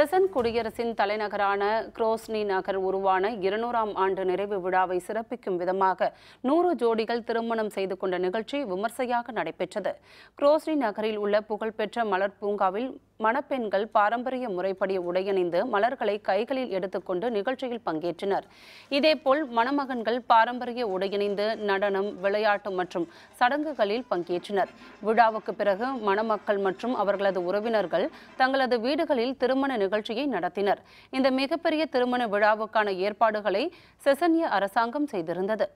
Session குடியரசின் தலைநகரான Grozny நகர் உருவான இருநூறாம் ஆண்டு நிறைவு விழாவை சிறப்பிக்கும் விதமாக நூறு ஜோடிகள் திருமணம் செய்து கொண்ட நிகழ்ச்சி விமர்சையாக நடைபெற்றது. குரோஸ்னி நகரில் உள்ள புகழ்பெற்ற மலர் பூங்காவில் மணப்பெண்கள் பாரம்பரிய முறைப்படி உடையணிந்து மலர்களை கைகளில் எடுத்துக்கொண்டு நிகழ்ச்சியில் பங்கேற்றனர். இதேபோல் மணமகன்கள் பாரம்பரிய உடையணிந்து நடனம் விளையாட்டு மற்றும் சடங்குகளில் பங்கேற்றனர். விழாவுக்கு பிறகு மணமக்கள் மற்றும் அவர்களது உறவினர்கள் தங்களது வீடுகளில் திருமண நிகழ்ச்சியை நடத்தினர். இந்த மிகப்பெரிய திருமண விழாவுக்கான ஏற்பாடுகளை செசன்ய அரசாங்கம் செய்திருந்தது.